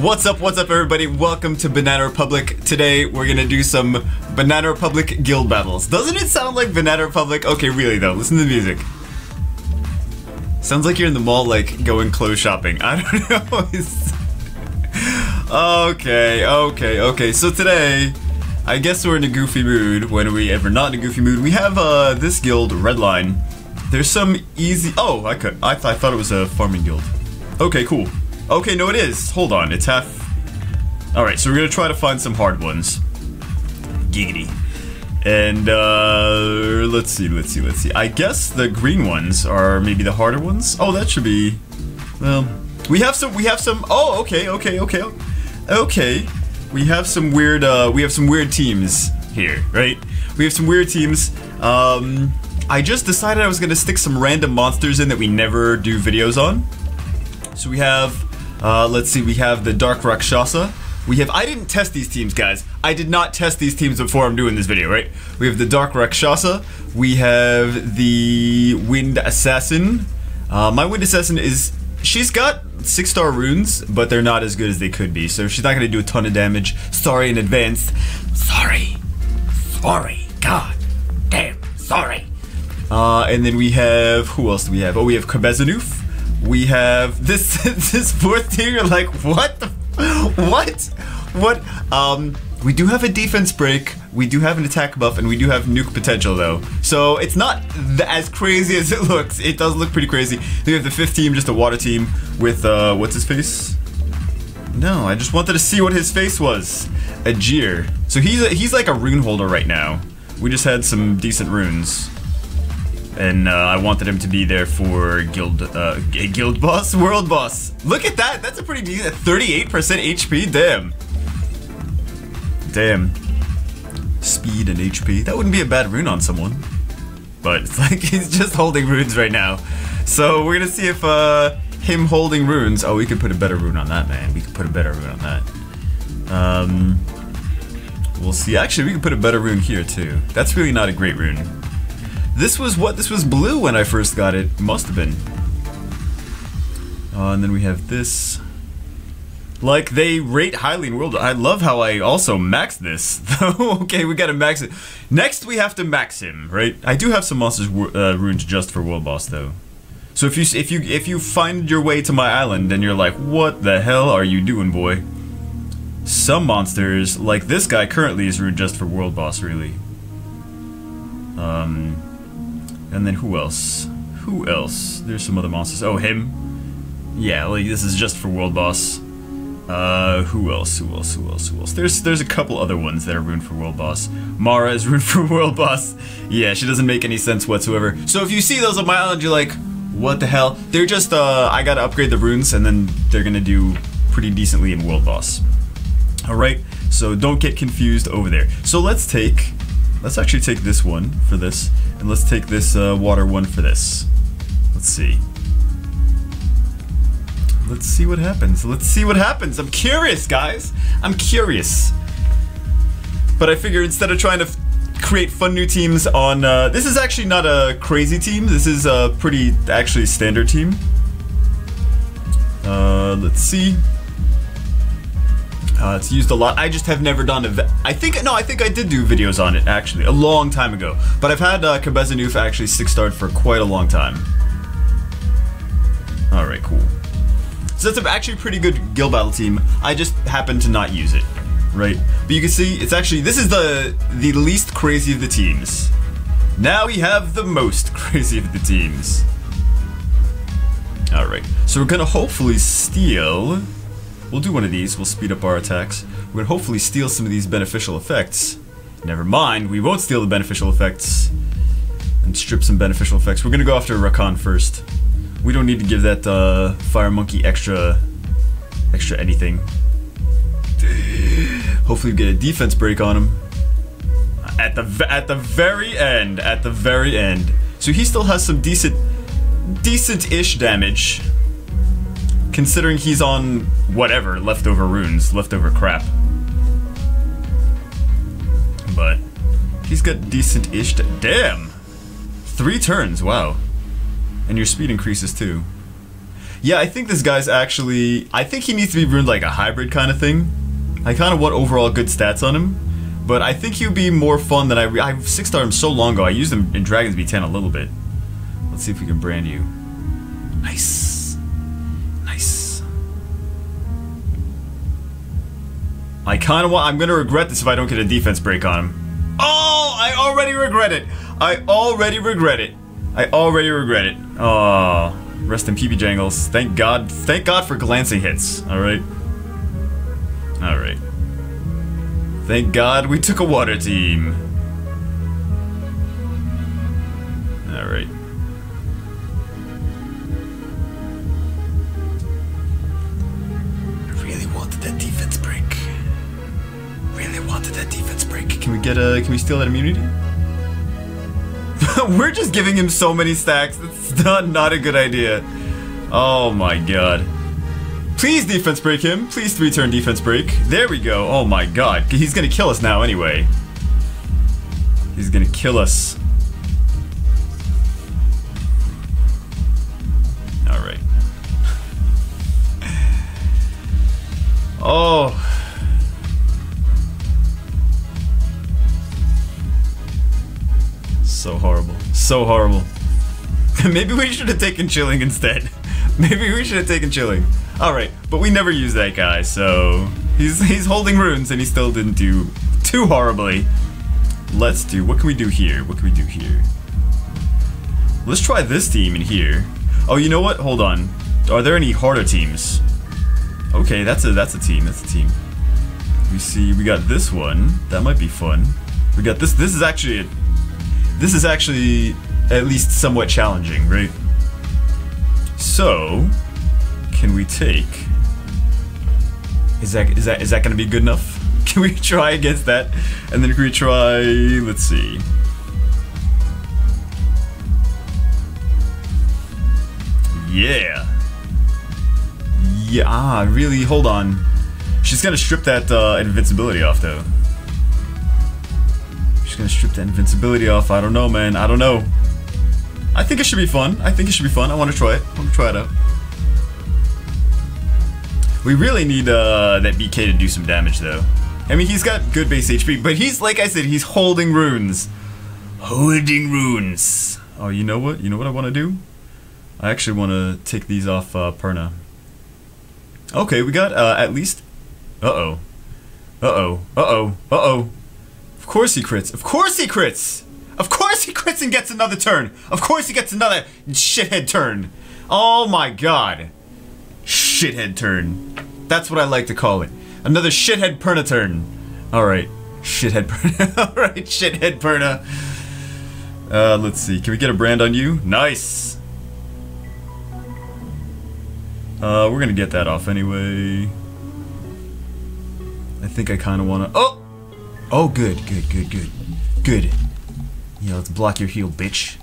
What's up, what's up everybody? Welcome to Banana Republic. Today we're gonna do some Banana Republic guild battles. Doesn't it sound like Banana Republic? Okay, really though, listen to the music. Sounds like you're in the mall like going clothes shopping. I don't know. Okay, okay, okay. So today, I guess we're in a goofy mood. When are we ever not in a goofy mood? We have uh, this guild, Redline. There's some easy. Oh, I could. I, th I thought it was a farming guild. Okay, cool. Okay, no, it is. Hold on, it's half. All right, so we're gonna try to find some hard ones. Giggity. And uh, let's see, let's see, let's see. I guess the green ones are maybe the harder ones. Oh, that should be. Well, we have some. We have some. Oh, okay, okay, okay, okay. We have some weird. Uh, we have some weird teams here, right? We have some weird teams. Um, I just decided I was gonna stick some random monsters in that we never do videos on. So we have, uh, let's see, we have the Dark Rakshasa. We have, I didn't test these teams, guys. I did not test these teams before I'm doing this video, right? We have the Dark Rakshasa. We have the Wind Assassin. Uh, my Wind Assassin is, she's got six star runes, but they're not as good as they could be. So she's not gonna do a ton of damage. Sorry in advance. Sorry. Sorry. God damn. Sorry. Uh, and then we have, who else do we have? Oh, we have Kabezanoof. We have this this fourth tier. You're like, what? The, what? What? Um, we do have a defense break. We do have an attack buff, and we do have nuke potential though. So it's not as crazy as it looks. It does look pretty crazy. Then we have the fifth team, just a water team with uh, what's his face? No, I just wanted to see what his face was. Aegir. So he's a, he's like a rune holder right now. We just had some decent runes and uh, I wanted him to be there for guild, uh, guild boss, world boss. Look at that. That's a pretty decent 38% HP. Damn. Damn. Speed and HP. That wouldn't be a bad rune on someone. But it's like he's just holding runes right now. So we're gonna see if uh, him holding runes. Oh, we could put a better rune on that, man. We could put a better rune on that. Um, we'll see. Actually, we could put a better rune here too. That's really not a great rune. This was what? This was blue when I first got it. Must have been. Uh, and then we have this. Like, they rate highly in World. I love how I also max this. though. okay, we gotta max it. Next, we have to max him, right? I do have some monsters uh, runes just for World Boss, though. So if you if you if you find your way to my island and you're like, what the hell are you doing, boy? Some monsters, like this guy, currently is rune just for World Boss, really. Um, and then who else? Who else? There's some other monsters. Oh, him. Yeah, like this is just for world boss. Uh, who else? Who else? Who else? Who else? There's there's a couple other ones that are ruined for world boss. Mara is ruined for world boss. Yeah, she doesn't make any sense whatsoever. So if you see those on my island, you're like, what the hell? They're just uh, I gotta upgrade the runes, and then they're gonna do pretty decently in world boss. All right. So don't get confused over there. So let's take Let's actually take this one for this, and let's take this uh, water one for this. Let's see. Let's see what happens. Let's see what happens. I'm curious, guys. I'm curious. But I figure instead of trying to create fun new teams on, uh, this is actually not a crazy team. This is a pretty actually standard team. Uh, let's see. Uh, it's used a lot. I just have never done a. I think no, I think I did do videos on it actually a long time ago. But I've had uh, Kabezanoof actually six starred for quite a long time. All right, cool. So that's a actually pretty good guild battle team. I just happen to not use it, right? But you can see it's actually this is the the least crazy of the teams. Now we have the most crazy of the teams. All right, so we're gonna hopefully steal. We'll do one of these, we'll speed up our attacks. We're gonna hopefully steal some of these beneficial effects. Never mind, we won't steal the beneficial effects and strip some beneficial effects. We're gonna go after Rakan first. We don't need to give that uh, Fire Monkey extra, extra anything. Hopefully we get a defense break on him. At the at the very end, at the very end. So he still has some decent, decent-ish damage considering he's on whatever leftover runes, leftover crap. But he's got decent-ish. Damn, three turns. Wow, and your speed increases too. Yeah, I think this guy's actually. I think he needs to be ruined like a hybrid kind of thing. I kind of want overall good stats on him, but I think he would be more fun than I. I six star him so long ago. I used him in Dragons B10 a little bit. Let's see if we can brand you. Nice. I kind of want. I'm gonna regret this if I don't get a defense break on him. Oh, I already regret it. I already regret it. I already regret it. Oh, rest in PP Jangles. Thank God. Thank God for glancing hits. All right. All right. Thank God we took a water team. All right. That defense break. Can we get a? Can we steal that immunity? We're just giving him so many stacks. It's not not a good idea. Oh my god. Please defense break him. Please three turn defense break. There we go. Oh my god. He's gonna kill us now anyway. He's gonna kill us. Alright. Oh. So horrible. Maybe we should have taken chilling instead. Maybe we should have taken chilling. Alright, but we never use that guy, so he's he's holding runes and he still didn't do too horribly. Let's do what can we do here? What can we do here? Let's try this team in here. Oh, you know what? Hold on. Are there any harder teams? Okay, that's a that's a team. That's a team. We see we got this one. That might be fun. We got this. This is actually a, this is actually at least somewhat challenging, right? So, can we take? Is that is that is that gonna be good enough? Can we try against that? And then can we try? Let's see. Yeah. Yeah. Ah, really? Hold on. She's gonna strip that uh, invincibility off, though. She's gonna strip that invincibility off. I don't know, man. I don't know. I think it should be fun. I think it should be fun. I want to try it. I want to try it out. We really need uh, that BK to do some damage, though. I mean, he's got good base HP, but he's, like I said, he's holding runes. Holding runes. Oh, you know what? You know what I want to do? I actually want to take these off uh, Perna. Okay, we got uh, at least... Uh-oh. Uh-oh. Uh-oh. Uh-oh. Of course he crits. Of course he crits! Of course he crits and gets another turn! Of course he gets another shithead turn! Oh my god. Shithead turn. That's what I like to call it. Another shithead Perna turn. Alright. Shithead Perna. Alright, shithead Perna. Uh, let's see. Can we get a brand on you? Nice! Uh, we're gonna get that off anyway. I think I kind of want to. Oh! Oh, good, good, good, good. Good. Yeah, let's block your heal, bitch.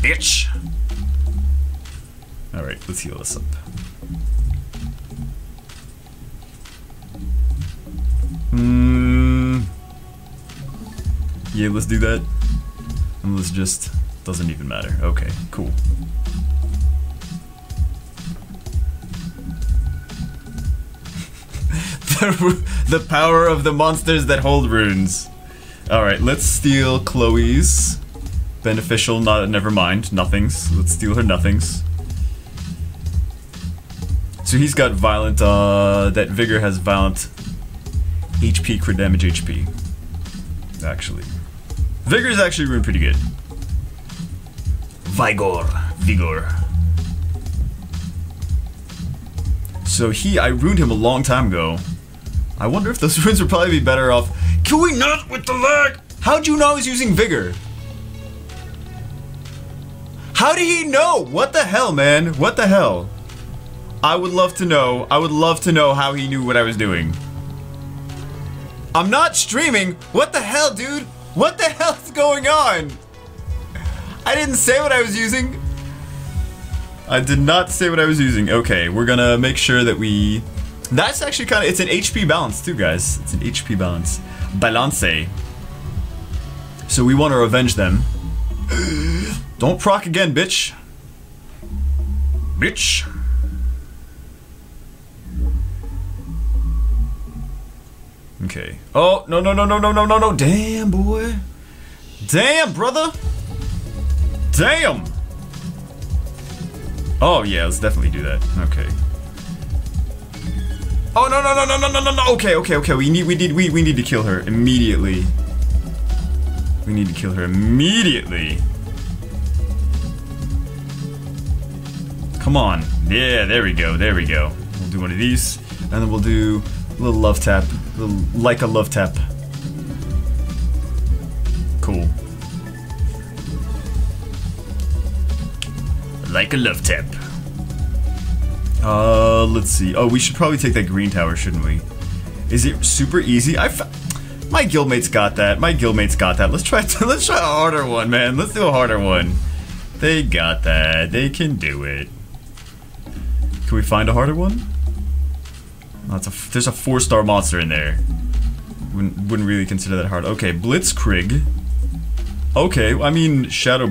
Bitch! Alright, let's heal this up. Hmm. Yeah, let's do that. And let's just. Doesn't even matter. Okay, cool. the, the power of the monsters that hold runes. Alright, let's steal Chloe's. Beneficial, not never mind. Nothings. Let's steal her nothings. So he's got violent, uh, that Vigor has violent HP, crit damage HP. Actually. Vigor is actually runed pretty good. Vigor. Vigor. So he, I ruined him a long time ago. I wonder if those runes would probably be better off. With the lag? How'd you know I was using Vigor? How did he know? What the hell, man? What the hell? I would love to know. I would love to know how he knew what I was doing. I'm not streaming. What the hell, dude? What the hell's going on? I didn't say what I was using. I did not say what I was using. Okay, we're gonna make sure that we... That's actually kind of... It's an HP balance too, guys. It's an HP balance. Balance. So we want to avenge them. Don't proc again, bitch. Bitch. Okay. Oh, no, no, no, no, no, no, no, no. Damn, boy. Damn, brother. Damn. Oh, yeah, let's definitely do that. Okay. Oh, no, no, no, no, no, no, no, no. Okay, okay, okay. We need, we need, we, we need to kill her immediately. We need to kill her immediately. Come on. Yeah, there we go, there we go. We'll do one of these, and then we'll do a little love tap. A little, like a love tap. Cool. Like a love tap. Uh, let's see. Oh, we should probably take that green tower, shouldn't we? Is it super easy? I my guildmates got that. My guildmates got that. Let's try. Let's try a harder one, man. Let's do a harder one. They got that. They can do it. Can we find a harder one? That's a, there's a four-star monster in there. Wouldn't, wouldn't really consider that hard. Okay, Blitzkrieg. Okay, I mean, Shadow...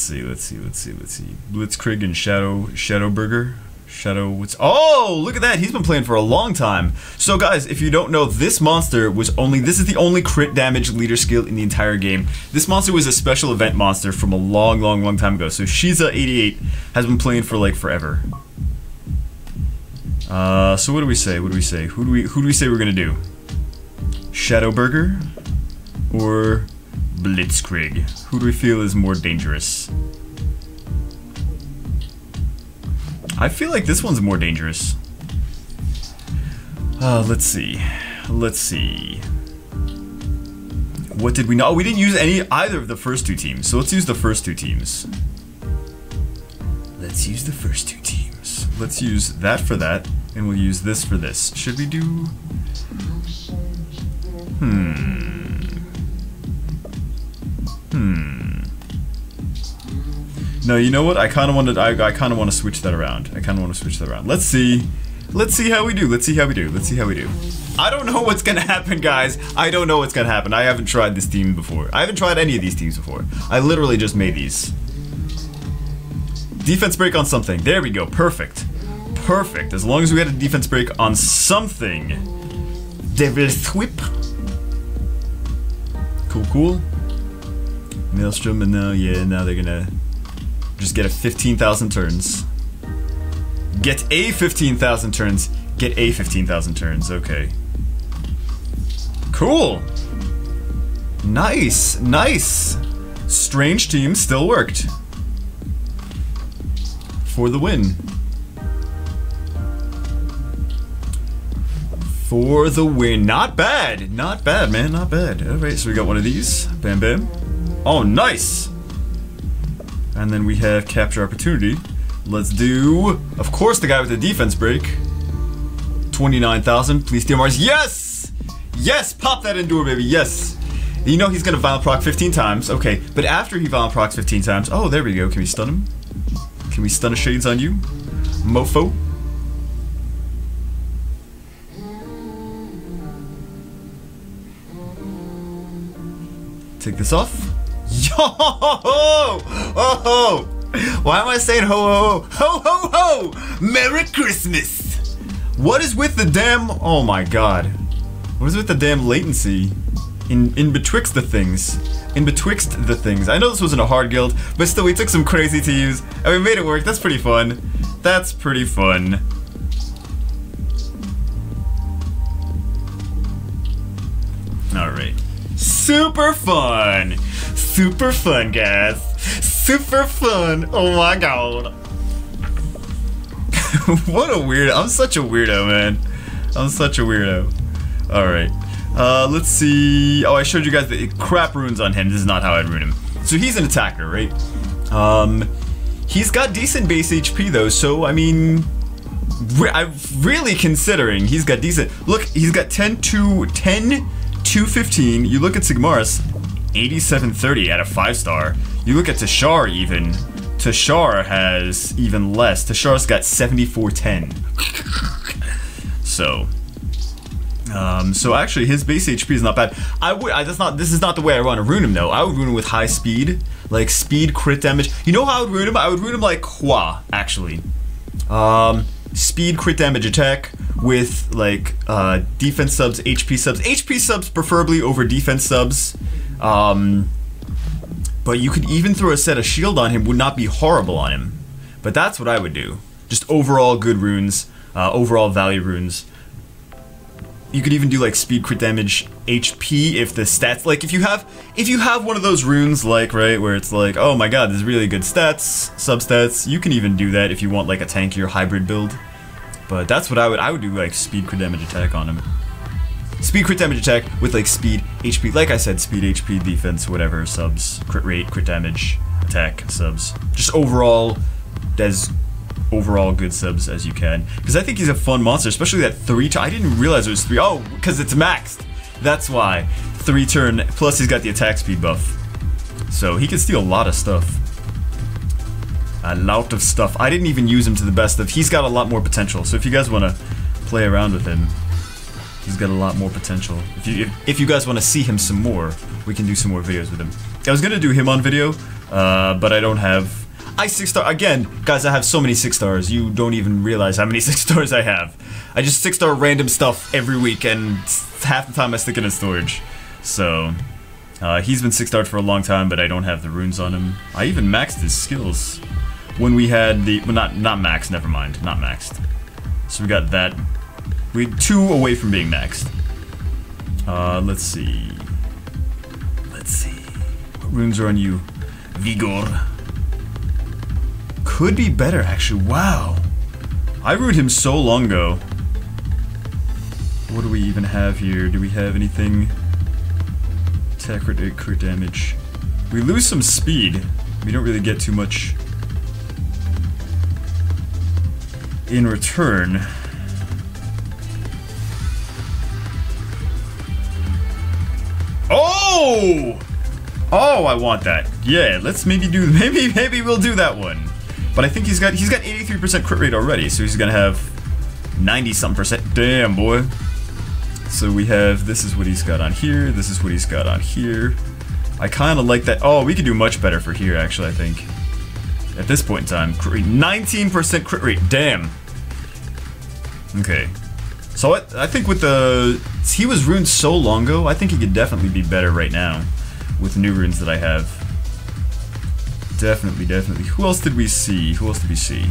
see, let's see, let's see, let's see. Blitzkrieg and Shadow... Shadowburger? Shadow, what's... Oh, look at that. He's been playing for a long time. So, guys, if you don't know, this monster was only... This is the only crit damage leader skill in the entire game. This monster was a special event monster from a long, long, long time ago. So, Shiza88 has been playing for, like, forever. Uh, so what do we say? What do we say? Who do we, who do we say we're gonna do? Shadowburger? Or Blitzkrieg? Who do we feel is more dangerous? I feel like this one's more dangerous. Uh, let's see. Let's see. What did we know? Oh, we didn't use any either of the first two teams. So let's use the first two teams. Let's use the first two teams. Let's use that for that, and we'll use this for this. Should we do... Hmm. Hmm. No, you know what? I kind of wanted. I, I kind of want to switch that around. I kind of want to switch that around. Let's see. Let's see how we do. Let's see how we do. Let's see how we do. I don't know what's gonna happen, guys. I don't know what's gonna happen. I haven't tried this team before. I haven't tried any of these teams before. I literally just made these. Defense break on something. There we go. Perfect. Perfect. As long as we had a defense break on something. Devil Sweep. Cool, cool. Maelstrom, and now, yeah, now they're gonna just get a 15,000 turns. Get a 15,000 turns. Get a 15,000 turns. Okay. Cool. Nice. Nice. Strange team still worked. For the win. For the win. Not bad. Not bad, man. Not bad. Alright, so we got one of these. Bam, bam. Oh, nice. And then we have capture opportunity. Let's do, of course, the guy with the defense break. 29,000. Please steal Mars. Yes! Yes! Pop that Endure, baby. Yes! You know he's gonna Violent Proc 15 times. Okay, but after he Violent Procs 15 times. Oh, there we go. Can we stun him? Can we stun a Shades on you? Mofo? Take this off. Yo! Oh, ho! Ho ho. Why am I saying ho ho ho? Ho ho ho! Merry Christmas! What is with the damn... Oh my god. What is with the damn latency? In, in betwixt the things. In betwixt the things. I know this wasn't a hard guild, but still we took some crazy teams, and we made it work. That's pretty fun. That's pretty fun. Alright. Super fun! Super fun, guys. Super fun. Oh my god. what a weirdo. I'm such a weirdo, man. I'm such a weirdo. Alright. Uh, let's see. Oh, I showed you guys the crap runes on him. This is not how I'd rune him. So he's an attacker, right? Um, he's got decent base HP though, so I mean, re I'm really considering he's got decent. Look, he's got 10 to 10 to 15. You look at Sigmarus, 8730 at a 5 star. You look at Tashar even. Tashar has even less. Tashar's got 7410. so, um, so actually, his base HP is not bad. I would. I, that's not. This is not the way I want to rune him though. I would rune him with high speed, like speed crit damage. You know how I would rune him? I would rune him like Hua actually. Um, speed crit damage attack with like uh, defense subs, HP subs, HP subs preferably over defense subs. Um, but you could even throw a set of shield on him would not be horrible on him. But that's what I would do. Just overall good runes, uh, overall value runes. You could even do like speed crit damage HP if the stats like if you have if you have one of those runes like right where it's like oh my god there's really good stats substats you can even do that if you want like a tankier hybrid build but that's what I would I would do like speed crit damage attack on him speed crit damage attack with like speed HP like I said speed HP defense whatever subs crit rate crit damage attack subs just overall as overall good subs as you can. Because I think he's a fun monster, especially that three turn. I didn't realize it was three. Oh, because it's maxed. That's why. Three turn, plus he's got the attack speed buff. So he can steal a lot of stuff. A lot of stuff. I didn't even use him to the best of. He's got a lot more potential. So if you guys want to play around with him, he's got a lot more potential. If you if, if you guys want to see him some more, we can do some more videos with him. I was gonna do him on video, uh, but I don't have I six star again, guys. I have so many six stars. You don't even realize how many six stars I have. I just six star random stuff every week, and half the time I stick it in storage. So uh, he's been six starred for a long time, but I don't have the runes on him. I even maxed his skills when we had the well, not not maxed. Never mind, not maxed. So we got that. We two away from being maxed. Uh, let's see. Let's see. What runes are on you? Vigor could be better, actually. Wow. I ruined him so long ago. What do we even have here? Do we have anything? Attack crit, crit damage. We lose some speed. We don't really get too much in return. Oh! Oh, I want that. Yeah, let's maybe do, maybe, maybe we'll do that one. But I think he's got he's got 83% crit rate already, so he's gonna have 90 some percent. Damn boy. So we have this is what he's got on here. This is what he's got on here. I kind of like that. Oh, we could do much better for here actually. I think at this point in time, 19% crit rate. Damn. Okay. So I, I think with the he was ruined so long ago, I think he could definitely be better right now with new runes that I have. Definitely, definitely. Who else did we see? Who else did we see?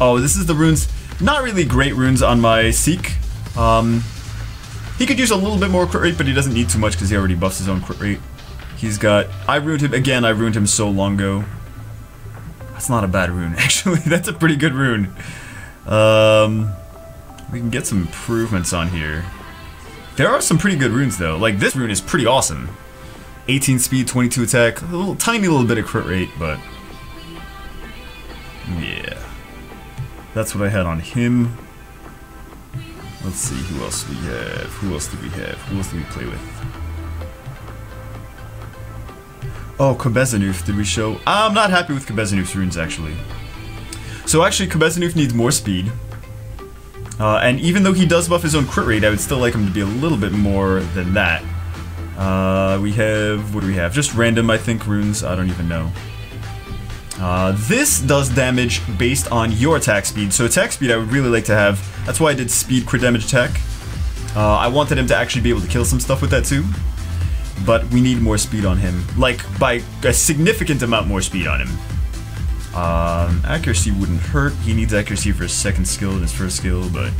Oh, this is the runes. Not really great runes on my Sieq. Um, he could use a little bit more crit rate, but he doesn't need too much because he already buffs his own crit rate. He's got... I ruined him... Again, I ruined him so long ago. That's not a bad rune, actually. That's a pretty good rune. Um, we can get some improvements on here. There are some pretty good runes, though. Like, this rune is pretty awesome. 18 speed, 22 attack, a little tiny little bit of crit rate, but yeah. That's what I had on him. Let's see who else we have. Who else do we have? Who else do we play with? Oh, Kobesanuf, did we show? I'm not happy with Kobesanuf's runes, actually. So actually, Kobesanuf needs more speed. Uh, and even though he does buff his own crit rate, I would still like him to be a little bit more than that. Uh, we have, what do we have? Just random, I think, runes. I don't even know. Uh, this does damage based on your attack speed. So attack speed I would really like to have. That's why I did speed crit damage attack. Uh, I wanted him to actually be able to kill some stuff with that too. But we need more speed on him. Like, by a significant amount more speed on him. Um, accuracy wouldn't hurt. He needs accuracy for his second skill and his first skill, but...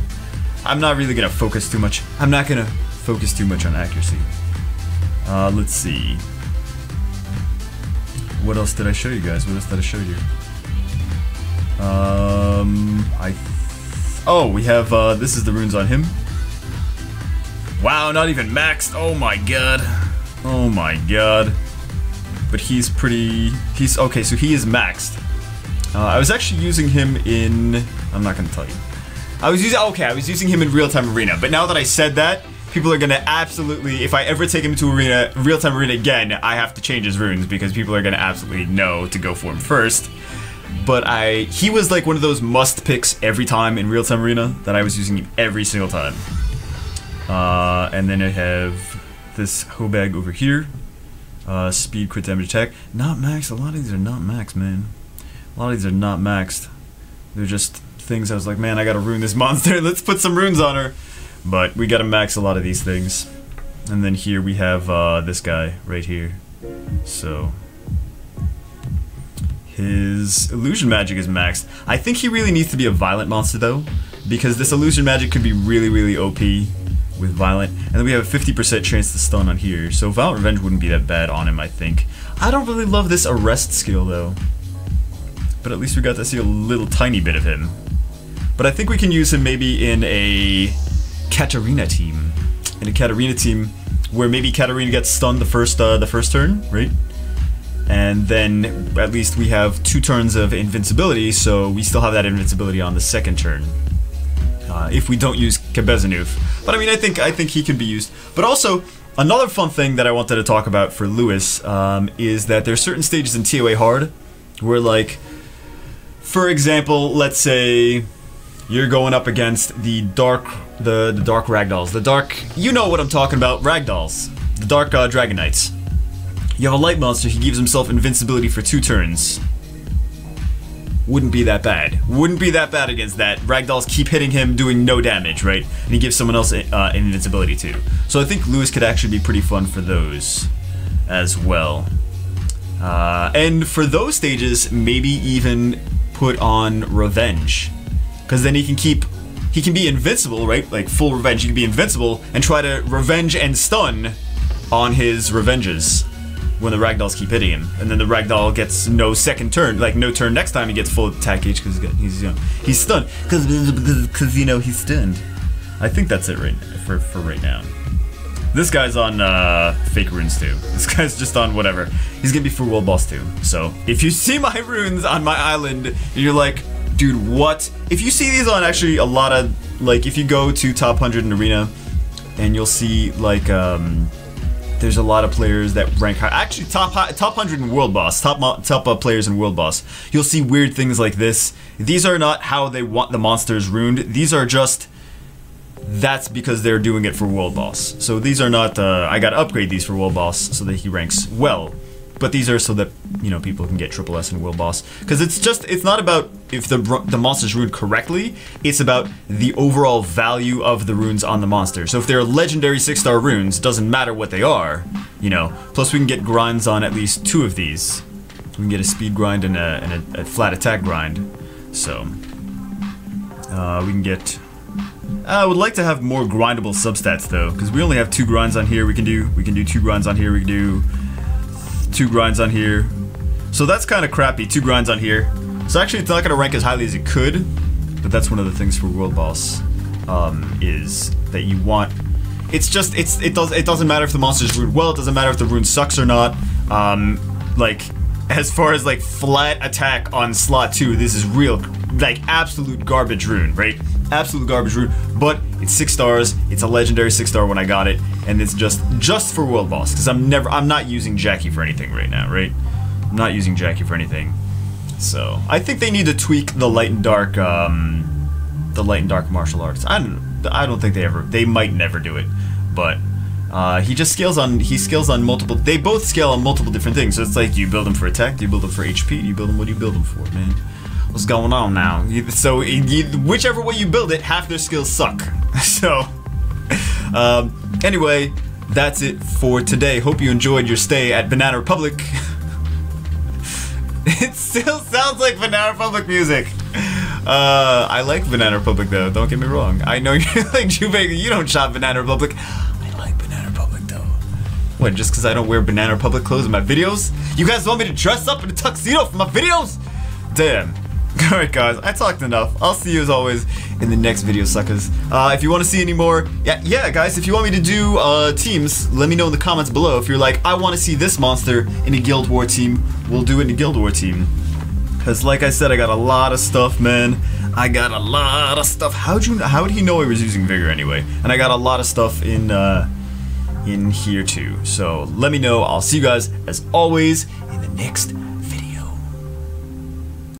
I'm not really gonna focus too much. I'm not gonna focus too much on accuracy. Uh, let's see. What else did I show you guys? What else did I show you? Um, I... Oh, we have, uh, this is the runes on him. Wow, not even maxed. Oh my god. Oh my god. But he's pretty... He's... Okay, so he is maxed. Uh, I was actually using him in... I'm not gonna tell you. I was using... Okay, I was using him in real-time arena, but now that I said that, people are gonna absolutely, if I ever take him to arena, real-time arena again, I have to change his runes because people are gonna absolutely know to go for him first. But I, he was like one of those must picks every time in real-time arena that I was using him every single time. Uh, and then I have this Hobag over here. Uh, speed, crit damage, attack. Not max. A lot of these are not max, man. A lot of these are not maxed. They're just things. I was like, man, I gotta ruin this monster. Let's put some runes on her. But we gotta max a lot of these things. And then here we have uh, this guy right here. So his illusion magic is maxed. I think he really needs to be a violent monster though, because this illusion magic could be really, really OP with violent. And then we have a 50% chance to stun on here, so violent revenge wouldn't be that bad on him, I think. I don't really love this arrest skill though, but at least we got to see a little tiny bit of him. But I think we can use him maybe in a Katarina team, in a Katarina team where maybe Katarina gets stunned the first uh, the first turn, right? and then at least we have two turns of invincibility, so we still have that invincibility on the second turn. Uh, if we don't use Kabezanuf. But I mean, I think I think he can be used. But also, another fun thing that I wanted to talk about for Louis um, is that there's certain stages in TOA Hard where, like, for example, let's say you're going up against the dark, the the dark ragdolls, the dark. You know what I'm talking about, ragdolls, the dark uh, dragon knights. You have a light monster, he gives himself invincibility for two turns. Wouldn't be that bad. Wouldn't be that bad against that. Ragdolls keep hitting him, doing no damage, right? And he gives someone else uh, invincibility too. So I think Louis could actually be pretty fun for those as well. Uh, and for those stages, maybe even put on Revenge. Because then he can keep... He can be invincible, right? Like full revenge. He can be invincible and try to revenge and stun on his revenges when the ragdolls keep hitting him, and then the ragdoll gets no second turn, like no turn next time he gets full attack each because he's you know, he's stunned because because you know he's stunned. I think that's it right for for right now. This guy's on uh, fake runes too. This guy's just on whatever. He's gonna be for world boss too. So if you see my runes on my island, and you're like, dude, what? If you see these on actually a lot of like, if you go to top hundred in arena, and you'll see like um there's a lot of players that rank high. Actually, top high, top 100 in World Boss, top top uh, players in World Boss. You'll see weird things like this. These are not how they want the monsters ruined. These are just that's because they're doing it for World Boss. So these are not. Uh, I gotta upgrade these for World Boss so that he ranks well. But these are so that you know people can get triple S and World Boss. Because it's just it's not about if the the monster's ruined correctly. It's about the overall value of the runes on the monster. So if they're legendary six star runes doesn't matter what they are you know. Plus we can get grinds on at least two of these. We can get a speed grind and a, and a, a flat attack grind. So uh, we can get I would like to have more grindable substats though, because we only have two grinds on here. We can do we can do two grinds on here. We can do two grinds on here. So that's kind of crappy, two grinds on here. So actually it's not going to rank as highly as it could, but that's one of the things for World Boss, um, is that you want... It's just, it's it does it doesn't matter if the monster's rune well, it doesn't matter if the rune sucks or not. Um, like, as far as like flat attack on slot 2, this is real, like absolute garbage rune, right? Absolute garbage route, but it's six stars, it's a legendary six star when I got it, and it's just just for world boss because I'm never I'm not using Jackie for anything right now, right? I'm not using Jackie for anything. So I think they need to tweak the light and dark um, the light and dark martial arts. I don't I don't think they ever they might never do it, but uh, he just scales on he scales on multiple. They both scale on multiple different things. So it's like you build them for attack, do you build them for HP, do you build them what do you build them for, man? What's going on now? So whichever way you build it, half their skills suck. so um, Anyway, that's it for today. Hope you enjoyed your stay at Banana Republic. it still sounds like Banana Republic music. Uh, I like Banana Republic though, don't get me wrong. I know you're like Juvega, you don't shop Banana Republic. I like Banana Republic though. What, just because I don't wear Banana Republic clothes in my videos? You guys want me to dress up in a tuxedo for my videos? Damn. Alright guys, I talked enough. I'll see you as always in the next video, suckers. Uh, if you want to see any more, yeah, yeah, guys, if you want me to do uh, teams, let me know in the comments below. If you're like, I want to see this monster in a Guild War team, we'll do it in a Guild War team. Because like I said, I got a lot of stuff, man. I got a lot of stuff. How'd you, how would he know I was using Vigor anyway? And I got a lot of stuff in, uh, in here too. So let me know. I'll see you guys, as always, in the next